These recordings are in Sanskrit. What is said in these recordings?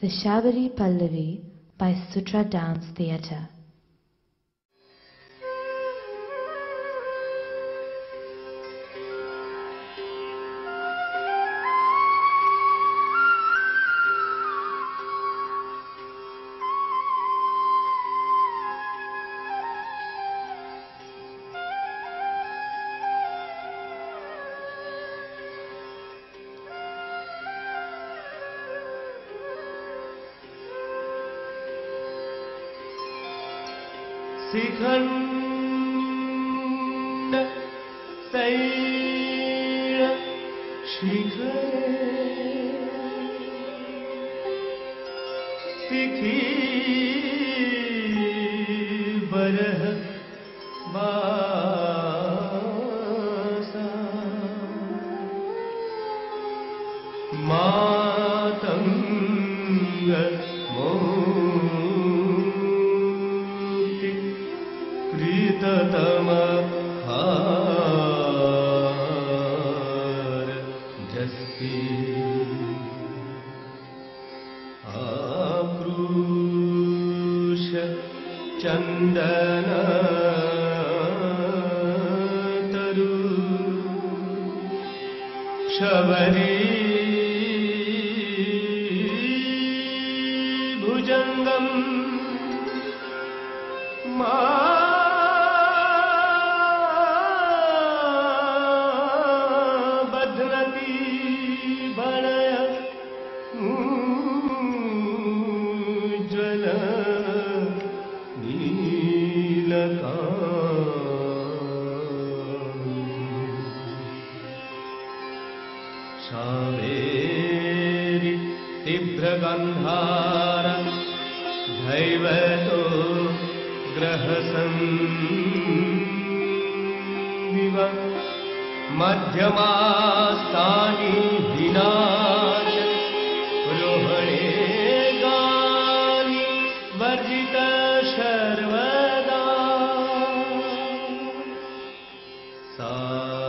the Shabari Pallavi by Sutra Dance Theatre. शिखी बरह बासा मातङ्ग मोक्ति शबरी शावेरि तीव्रगन्धार धैवतो ग्रहसंविव मध्यमास्तानि विनाश रोहणे गानि वर्जित सर्वदा। सारे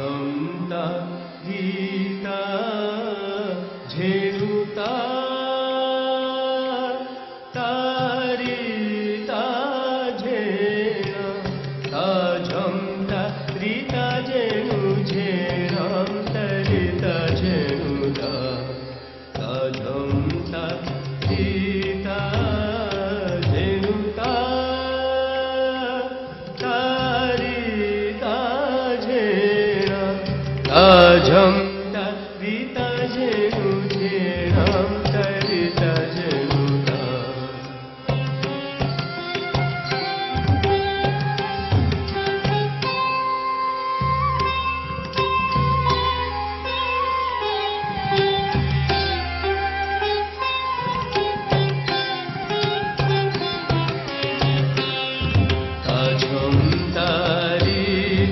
झंता ताझं तरिता झेनु झेनाम तरिता झेनुता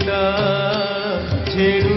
ताझं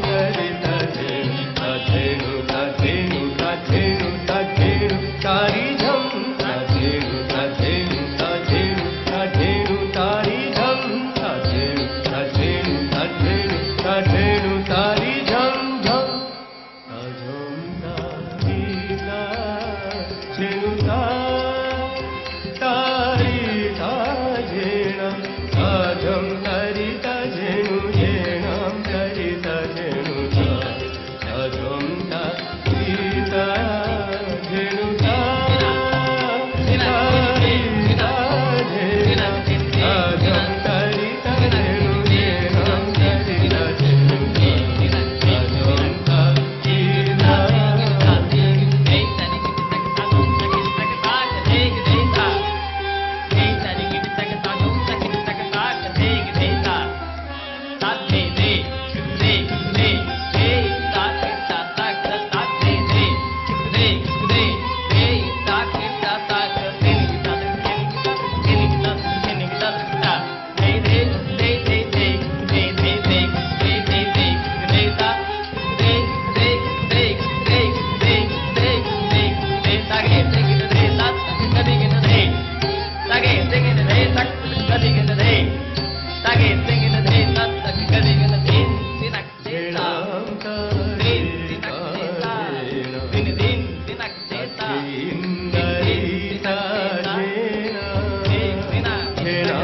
ঘেরা